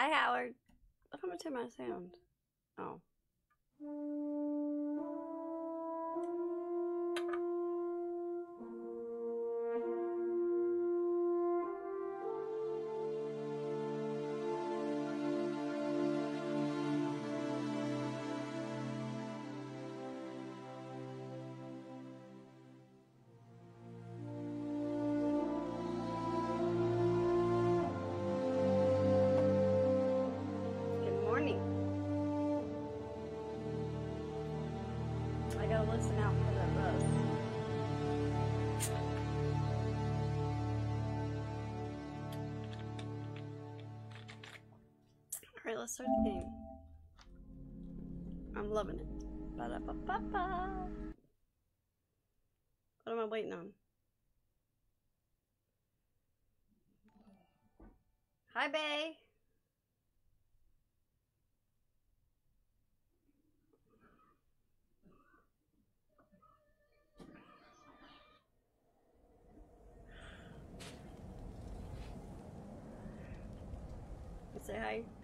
Hi, Howard. Look how much time I sound. Oh. I'm loving it. Ba-da-ba-ba-ba. What am I waiting on? Hi, Bay. Say hi.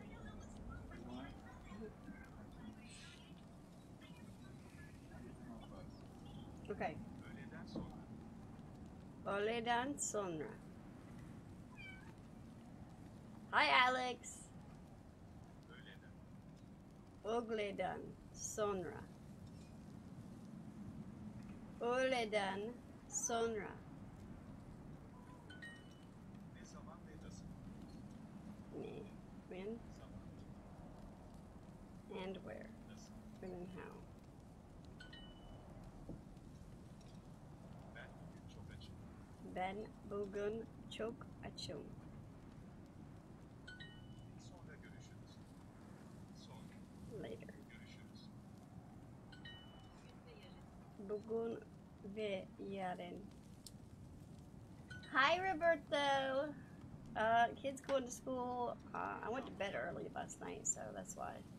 Öğleden sonra. Hi Alex. Öğleden sonra. Öğleden sonra. When and where. And how. Ben bugün çok açım. Çok açım. Sonra görüşürüz. Sonra Later. görüşürüz. Bugün ve yarın. Hi Roberto. Uh, kids going to school. Uh, I went to bed early last night, so that's why.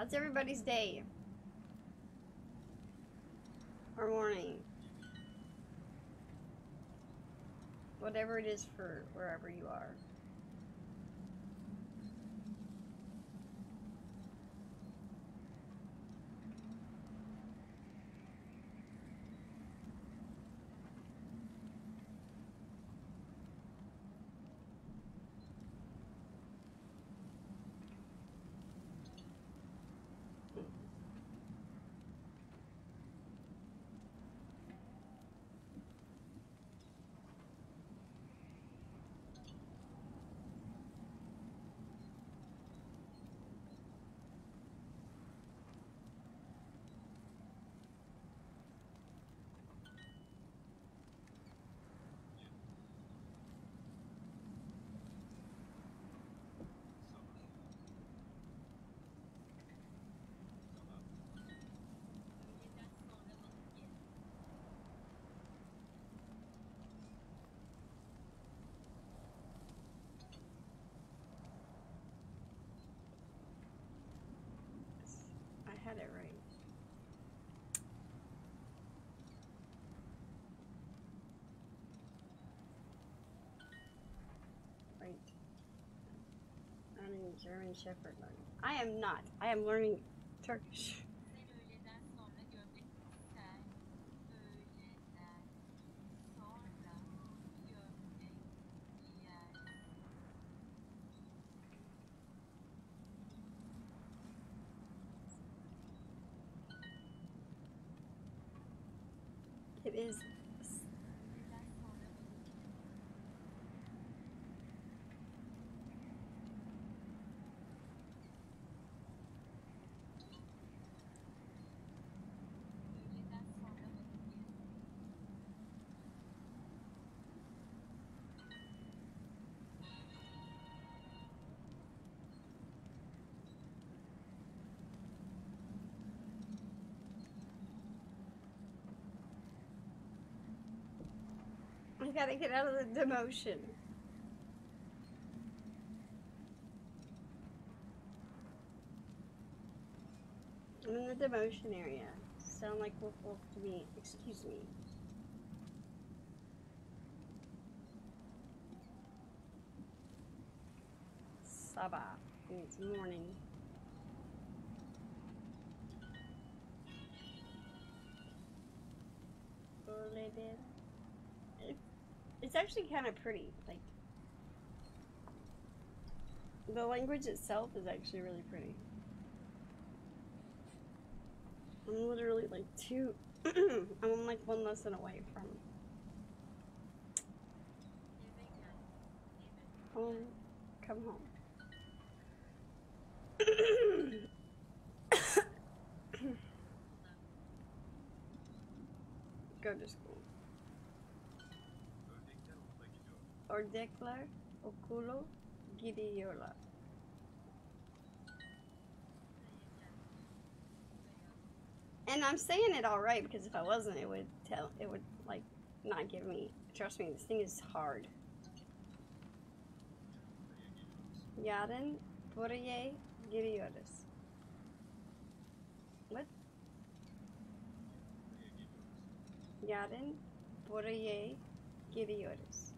How's everybody's day? Or morning? Whatever it is for wherever you are. Had it right. Right. Learning German Shepherd. I am not. I am learning Turkish. I gotta get out of the demotion. I'm in the demotion area. Sound like wolf wolf to me. Excuse me. Sabah. It's morning. It's actually kind of pretty. Like the language itself is actually really pretty. I'm literally like two. I'm like one lesson away from home. Come home. Go to school. Ördekler okula gidiyor. Ördekler okulu gidiyorlar. And I'm saying it all right because if I wasn't, it would tell. It would like not give me. Trust me, this thing is hard. Yarın buraya giriyoruz. What? Yarın buraya giriyoruz.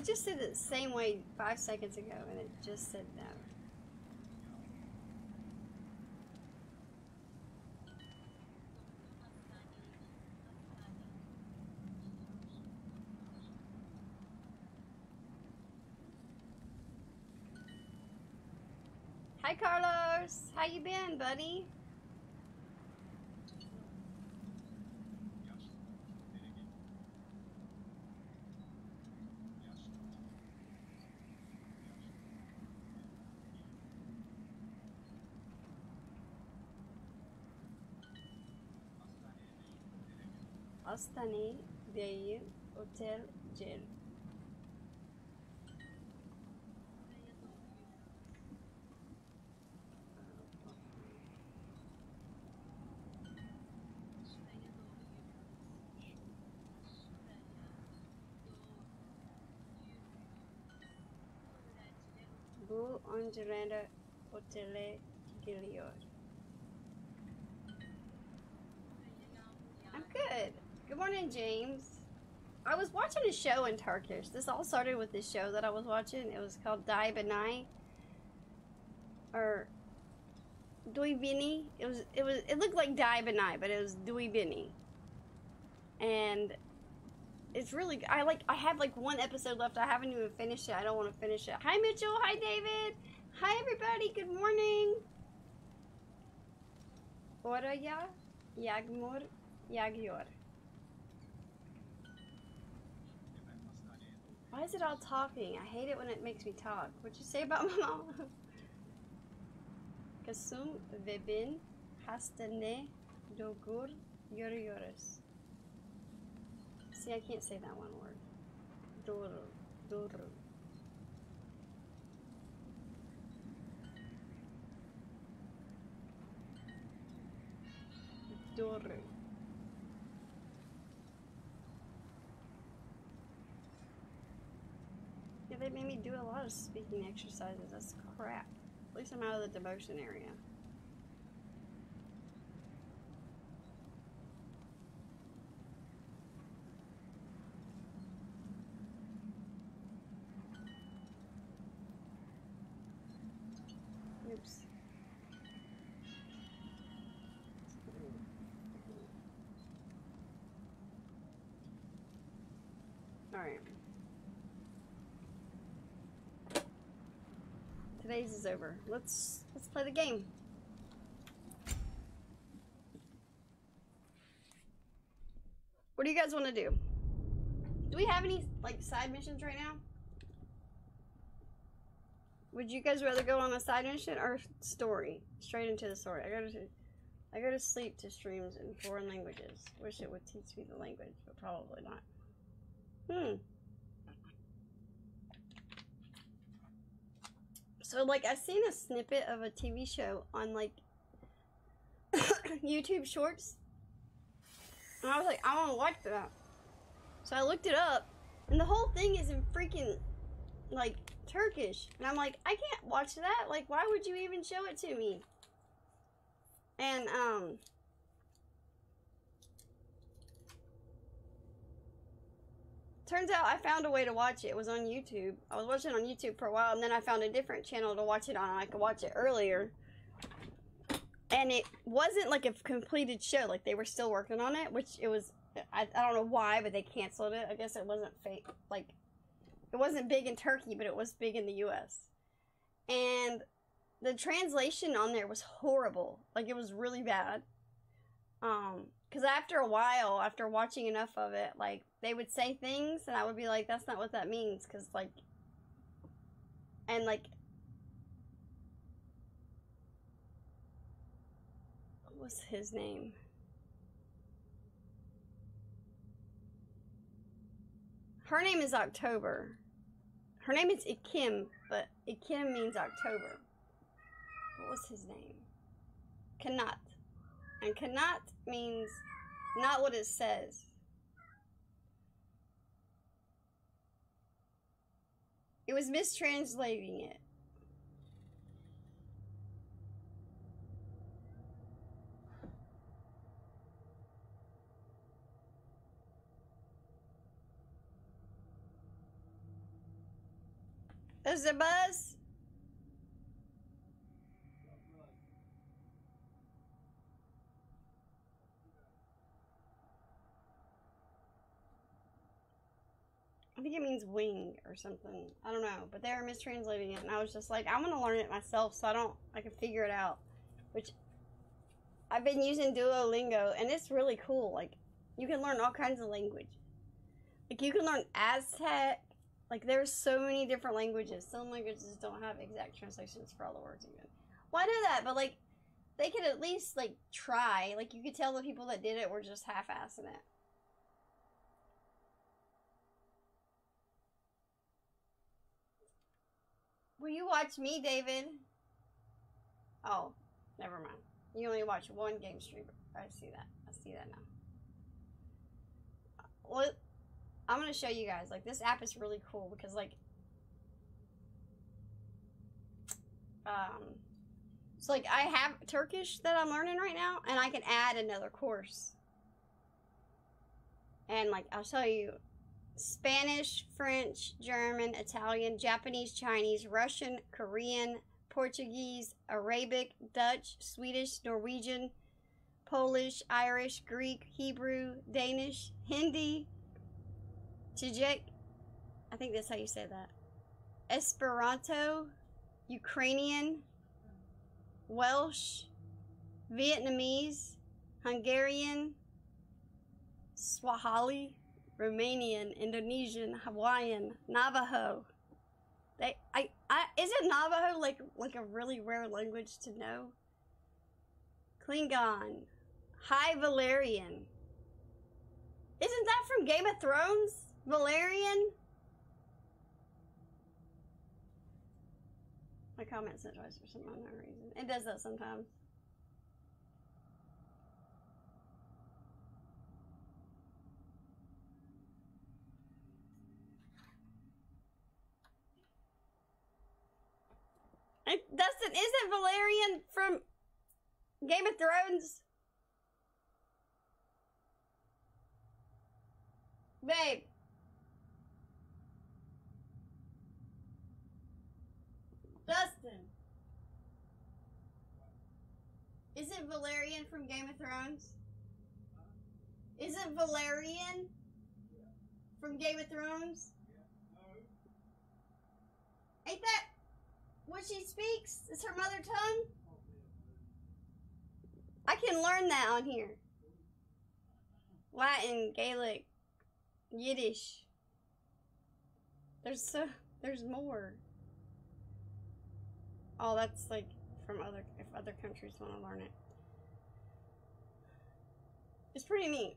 I just said it the same way five seconds ago, and it just said no. Hi, Carlos. How you been, buddy? Hastaneye değil. Nereye gidiyor? Hastane değil, otel cel. Bu önceden otele geliyor. I'm good. Good morning, James. I was watching a show in Turkish. This all started with this show that I was watching. It was called Dai Benai. Or Dui Bini. It was it was it looked like Dai Benai, but it was Dui Bini. And it's really I like I have like one episode left. I haven't even finished it. I don't want to finish it. Hi Mitchell. Hi David. Hi everybody. Good morning. Oraya yağmur yağıyor. Why is it all talking? I hate it when it makes me talk. What'd you say about my mom? Kasım ve ben hastane dogur yürüyoruz. See, I can't say that one word. Doğru, doğru. Doğru. They made me do a lot of speaking exercises. That's crap. At least I'm out of the devotion area. Oops. All right. Today's is over. Let's let's play the game. What do you guys want to do? Do we have any like side missions right now? Would you guys rather go on a side mission or story? Straight into the story. I go to I go to sleep to streams in foreign languages. Wish it would teach me the language, but probably not. Hmm. So like I seen a snippet of a TV show on like YouTube Shorts, and I was like, I want to watch that. So I looked it up, and the whole thing is in freaking like Turkish. And I'm like, I can't watch that. Like, why would you even show it to me? And um turns out I found a way to watch it. It was on YouTube. I was watching it on YouTube for a while, and then I found a different channel to watch it on. I could watch it earlier. And it wasn't like a completed show. Like they were still working on it, which it was. I, I don't know why, but they canceled it. I guess it wasn't fake. Like it wasn't big in Turkey, but it was big in the U.S. And the translation on there was horrible. Like it was really bad. Um, because after a while, after watching enough of it, like they would say things, and I would be like, "That's not what that means," because like, and like, what was his name? Her name is October. Her name is Ekim, but Ekim means October. What was his name? Kanat. And Kanat means not what it says. It was mistranslating it. There's a. think it means wing or something. I don't know, but they were mistranslating it, and I was just like, I'm gonna learn it myself, so I don't, I can figure it out. Which I've been using Duolingo, and it's really cool. Like, you can learn all kinds of language. Like, you can learn Aztec. Like, there's so many different languages. Some languages don't have exact translations for all the words even. Well, I know that, but like, they could at least like try. Like, you could tell the people that did it were just half-assing it. Will you watch me, David? Oh, never mind. You only watch one game streamer. I see that. I see that now. Well, I'm gonna show you guys. Like this app is really cool because like, um, so like I have Turkish that I'm learning right now, and I can add another course. And like I'll show you, Spanish, French, German, Italian, Japanese, Chinese, Russian, Korean, Portuguese, Arabic, Dutch, Swedish, Norwegian, Polish, Irish, Greek, Hebrew, Danish, Hindi, Tajik, I think that's how you say that, Esperanto, Ukrainian, Welsh, Vietnamese, Hungarian, Swahili, Romanian, Indonesian, Hawaiian, Navajo. They, I, I, isn't Navajo like like a really rare language to know? Klingon, High Valyrian. Isn't that from Game of Thrones? Valyrian. My comment sent twice for some unknown reason. It does that sometimes. And Dustin, isn't Valyrian from Game of Thrones? Babe. Dustin. Isn't Valyrian from Game of Thrones? Isn't Valyrian from Game of Thrones? Ain't that what she speaks? Is her mother tongue? I can learn that on here. Latin, Gaelic, Yiddish. There's so there's more. Oh, that's like from other if other countries want to learn it. It's pretty neat.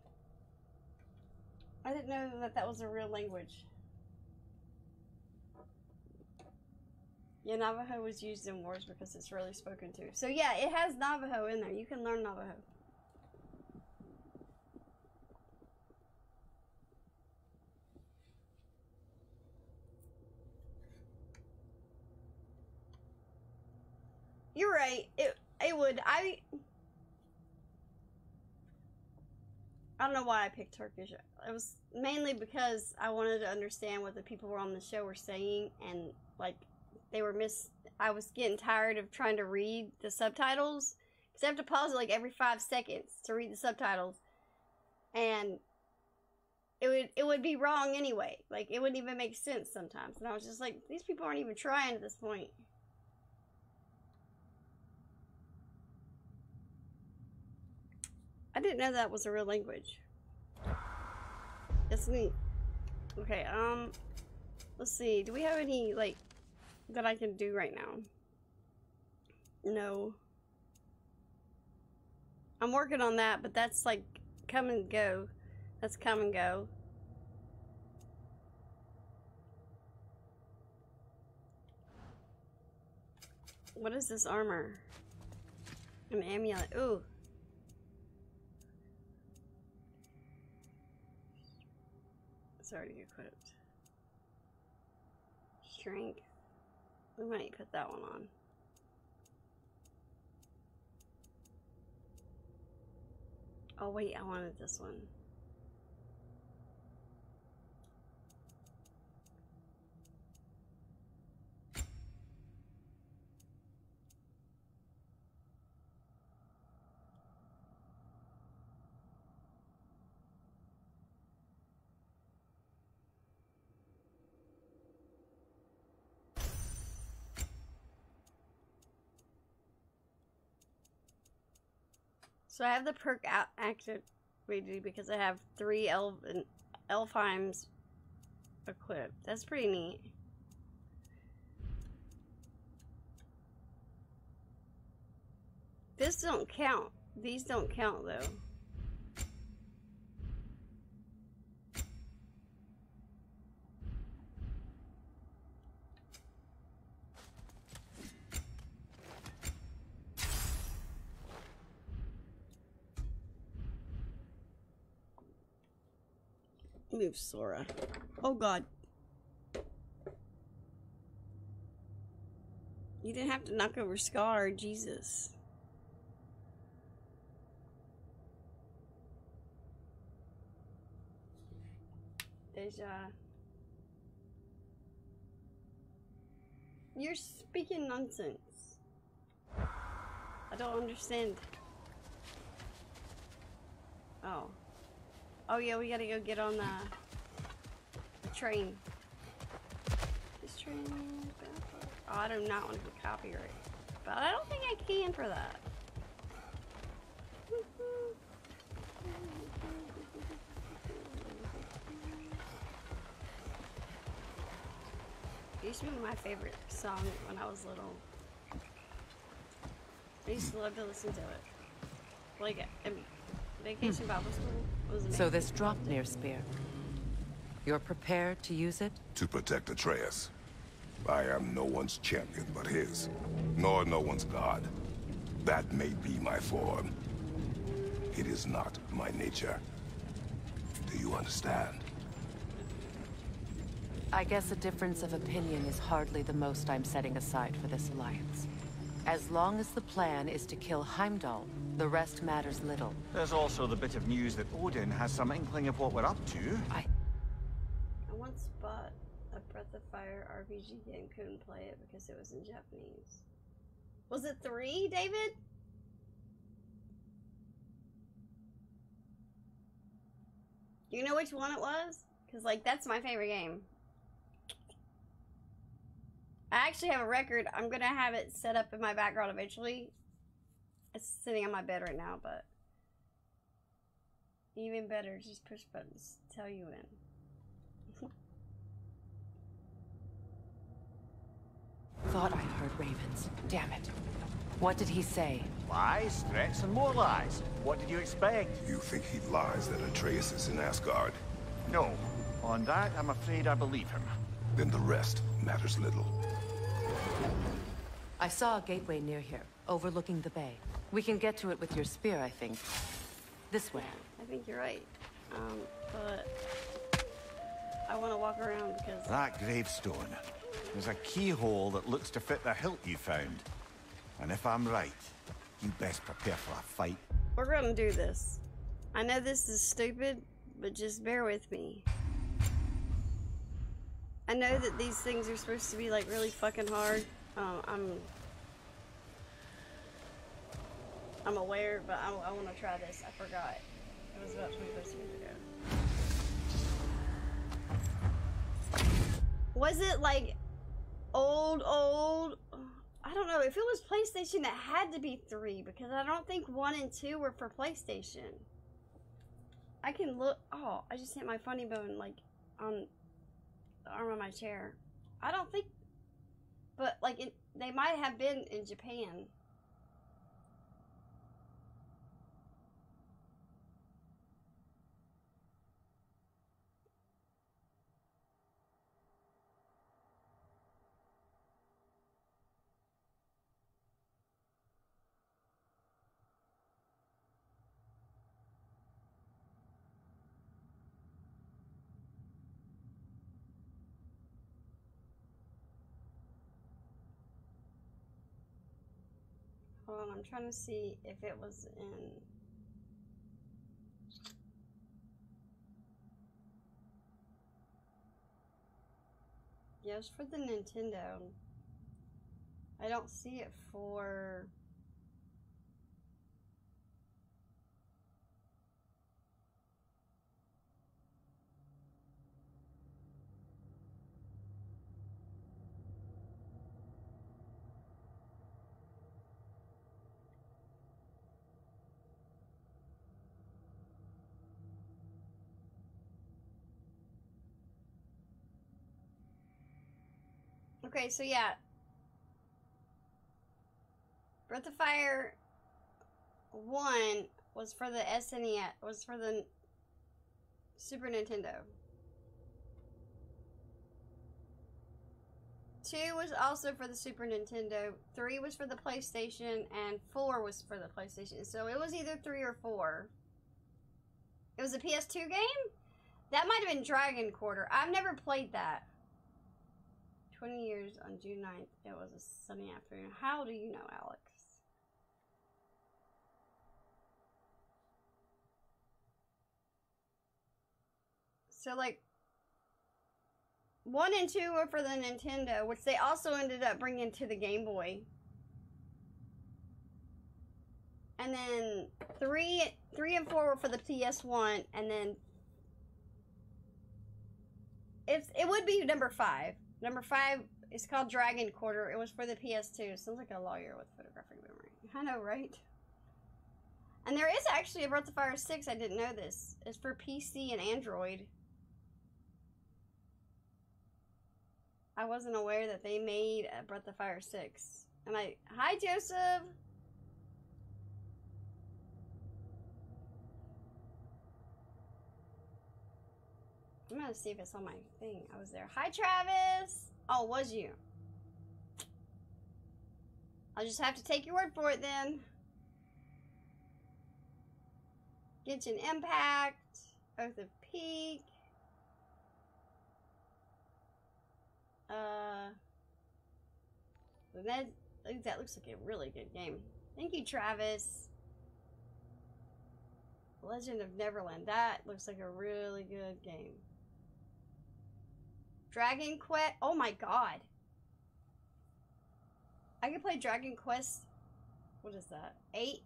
I didn't know that that was a real language. Yeah, Navajo was used in wars because it's really spoken to. So yeah, it has Navajo in there. You can learn Navajo. You're right. It it would. I I don't know why I picked Turkish. It was mainly because I wanted to understand what the people were on the show were saying and like they were miss. I was getting tired of trying to read the subtitles because I have to pause it like every five seconds to read the subtitles, and it would it would be wrong anyway. Like it wouldn't even make sense sometimes, and I was just like, these people aren't even trying at this point. I didn't know that was a real language. It's neat. Okay, um, let's see. Do we have any, like, that I can do right now? No. I'm working on that, but that's like come and go. That's come and go. What is this armor? An amulet. Ooh. It's already equipped. Strength. We might put that one on. Oh wait, I wanted this one. So I have the perk out activated because I have three elf Elfheims equipped. That's pretty neat. This don't count. These don't count though. Move Sora. Oh god. You didn't have to knock over Scar, Jesus. Deja. You're speaking nonsense. I don't understand. Oh. Oh yeah, we gotta go get on the, the train. This train. Oh, I do not want to be copyright, but I don't think I can for that. It used to be my favorite song when I was little. I used to love to listen to it. Like, I mean, Vacation Bible School. So this Draupnir spear. You're prepared to use it? to protect Atreus. I am no one's champion but his, nor no one's god. That may be my form. It is not my nature. Do you understand? I guess a difference of opinion is hardly the most I'm setting aside for this alliance. As long as the plan is to kill Heimdall, the rest matters little. There's also the bit of news that Odin has some inkling of what we're up to. I... I once bought a Breath of Fire RPG game, couldn't play it because it was in Japanese. Was it three, David? You know which one it was? Because, like, that's my favorite game. I actually have a record. I'm going to have it set up in my background eventually. It's sitting on my bed right now, but even better, just push buttons. Tell you when. Thought I heard ravens. Damn it. What did he say? Lies, threats, and more lies. What did you expect? You think he lies that Atreus is in Asgard? No. On that, I'm afraid I believe him. Then the rest matters little. I saw a gateway near here, overlooking the bay. We can get to it with your spear, I think. This way. I think you're right. Um, but I want to walk around because That gravestone. There's a keyhole that looks to fit the hilt you found. And if I'm right, you best prepare for a fight. We're gonna do this. I know this is stupid, but just bear with me. I know that these things are supposed to be like really fucking hard. Um, I'm I'm aware, but I, I want to try this. I forgot. It was about 25 years ago. Was it like old, old? I don't know. If it was PlayStation, that had to be three because I don't think one and two were for PlayStation. I can look. Oh, I just hit my funny bone like on the arm of my chair. I don't think, but like it, they might have been in Japan. Hold on, I'm trying to see if it was in. It's for the Nintendo. I don't see it for. Okay, so yeah. Breath of Fire 1 was for the SNES, was for the Super Nintendo. 2 was also for the Super Nintendo, 3 was for the PlayStation, and 4 was for the PlayStation. So it was either 3 or 4. It was a PS2 game? That might have been Dragon Quarter. I've never played that. 20 years on June 9th. It was a sunny afternoon. How do you know, Alex? So, like, 1 and 2 were for the Nintendo, which they also ended up bringing to the Game Boy. And then 3, 3 and 4 were for the PS1, and then it's, it would be number 5. Number five is called Dragon Quarter. It was for the PS2. Sounds like a lawyer with photographic memory. I know, right? And there is actually a Breath of Fire 6. I didn't know this. It's for PC and Android. I wasn't aware that they made a Breath of Fire 6. And I. Hi, Joseph! I'm gonna see if it's on my thing. I was there. Hi, Travis. Oh, was you? I'll just have to take your word for it then. Genshin Impact, Oath of Peak. Uh, that that looks like a really good game. Thank you, Travis. Legend of Neverland. That looks like a really good game. Dragon Quest. Oh my god. I can play Dragon Quest. What is that? Eight.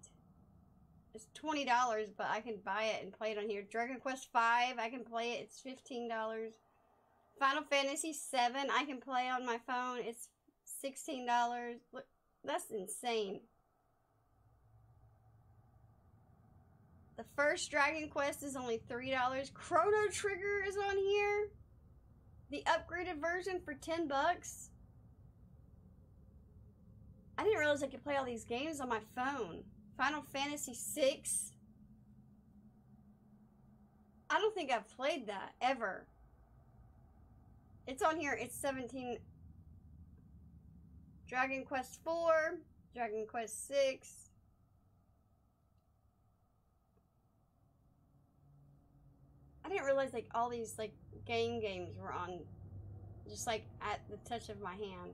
It's twenty dollars, but I can buy it and play it on here. Dragon Quest Five. I can play it. It's fifteen dollars. Final Fantasy Seven. I can play on my phone. It's sixteen dollars. Look, that's insane. The first Dragon Quest is only three dollars. Chrono Trigger is on here. The upgraded version for 10 bucks? I didn't realize I could play all these games on my phone. Final Fantasy 6? I don't think I've played that ever. It's on here. It's 17 Dragon Quest 4, Dragon Quest 6. I didn't realize like all these like game games were on just like at the touch of my hand.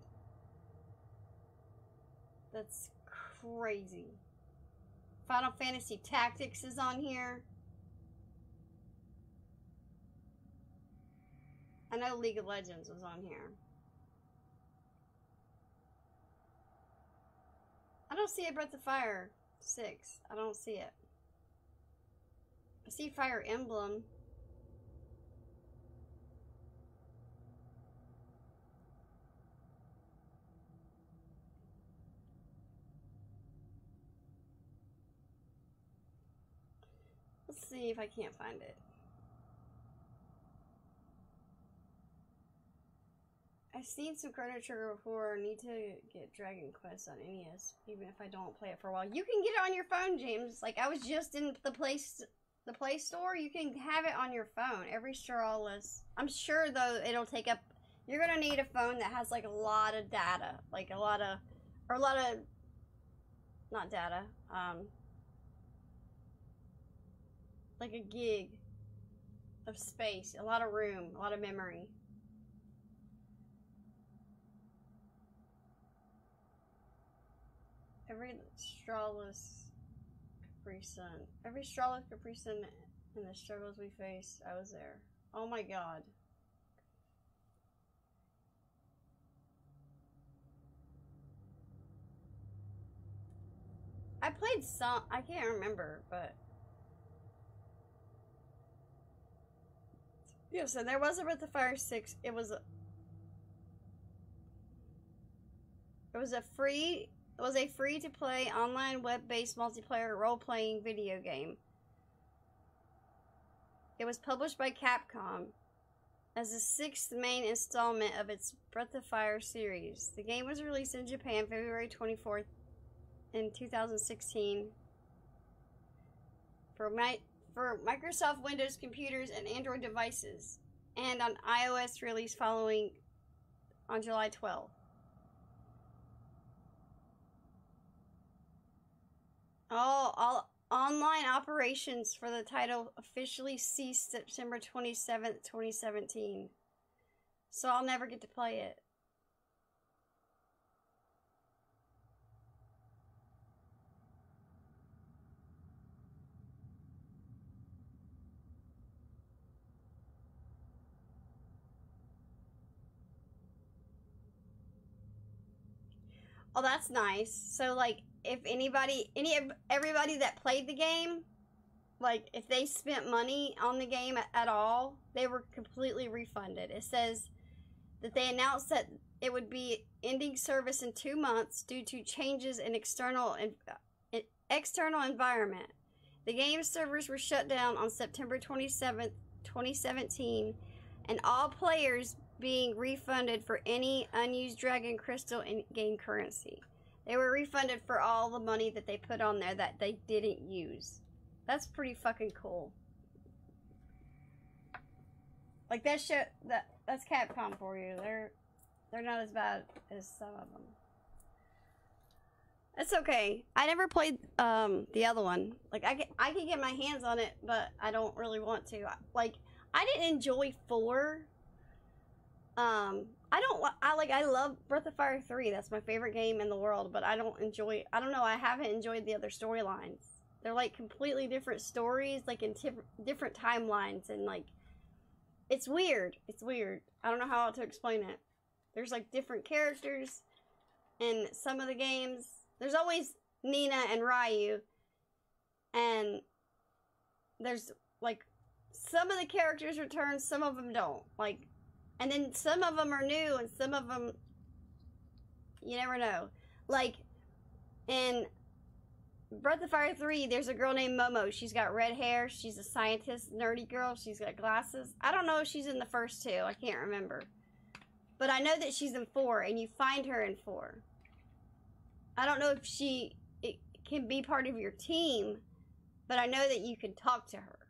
That's crazy. Final Fantasy Tactics is on here. I know League of Legends was on here. I don't see a Breath of Fire 6. I don't see it. I see Fire Emblem. Let's see if I can't find it. I've seen some Chrono Trigger before. Need to get Dragon Quest on NES, even if I don't play it for a while. You can get it on your phone, James. Like I was just in the place, the Play Store. You can have it on your phone. Every Strawless. I'm sure though it'll take up. You're gonna need a phone that has like a lot of data, like a lot of, or a lot of, not data, um, like a gig of space, a lot of room, a lot of memory. Every strawless Capri Sun. Every strawless Capri Sun and the struggles we face, I was there. Oh my god. I played some, I can't remember, but. Yeah, so there was a Breath of Fire 6. It was a. It was a free it was a free to play online web based multiplayer role playing video game. It was published by Capcom as the sixth main installment of its Breath of Fire series. The game was released in Japan February 24th in 2016 for, for Microsoft Windows computers and Android devices, and on iOS release following on July 12th. Oh, all online operations for the title officially ceased September 27th, 2017. So I'll never get to play it. Oh, that's nice. So like if anybody any of everybody that played the game like if they spent money on the game at, all they were completely refunded it says that they announced that it would be ending service in two months due to changes in external in, in uh, external environment the game servers were shut down on september 27th 2017 and all players being refunded for any unused dragon crystal in game currency they were refunded for all the money that they put on there that they didn't use. That's pretty fucking cool. Like that shit that that's Capcom for you. They're they're not as bad as some of them. It's okay. I never played um the other one. Like I can, I can get my hands on it, but I don't really want to. Like I didn't enjoy 4 um, I don't. I like. I love Breath of Fire three. That's my favorite game in the world. But I don't enjoy. I don't know. I haven't enjoyed the other storylines. They're like completely different stories, like in different timelines, and like it's weird. It's weird. I don't know how to explain it. There's like different characters in some of the games. There's always Nina and Ryu, and there's like some of the characters return, some of them don't. Like and then some of them are new and some of them you never know. Like in Breath of Fire 3, there's a girl named Momo. She's got red hair. She's a scientist, nerdy girl. She's got glasses. I don't know if she's in the first two. I can't remember. But I know that she's in 4, and you find her in 4. I don't know if she it can be part of your team, but I know that you can talk to her.